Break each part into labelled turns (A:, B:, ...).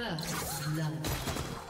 A: First blood.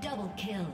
A: Double kill.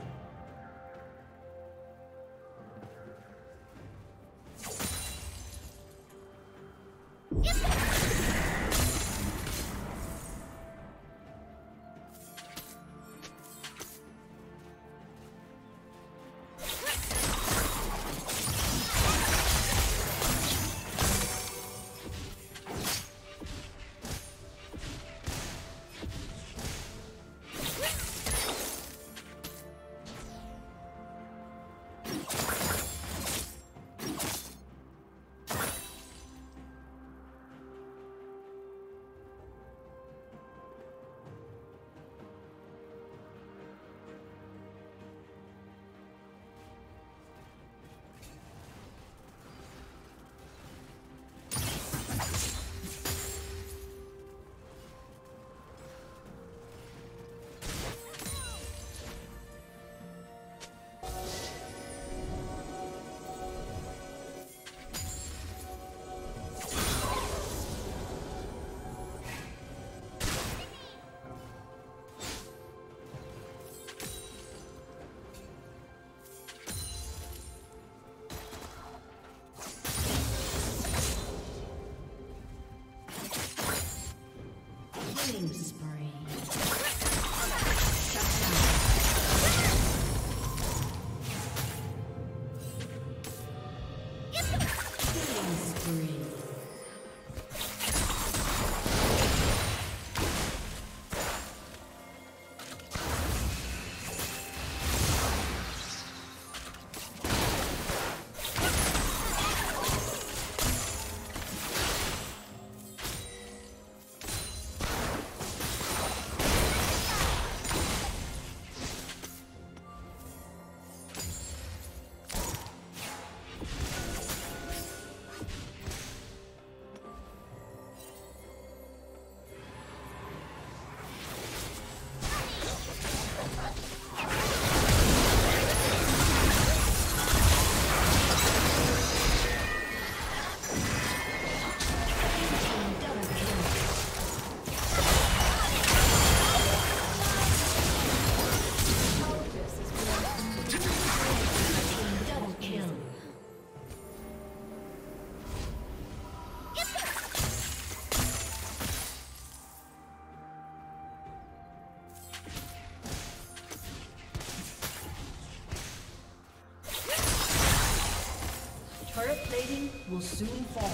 A: Soon fall.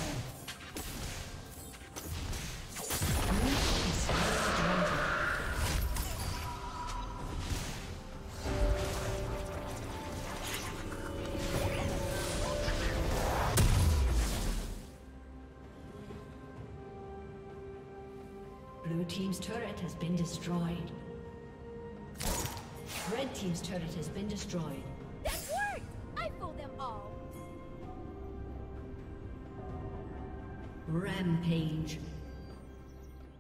A: Blue Team's turret has been destroyed. Red Team's turret has been destroyed. Rampage.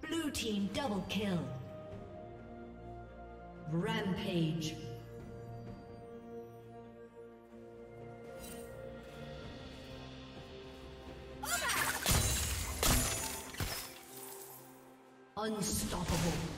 A: Blue Team double kill. Rampage. Unstoppable.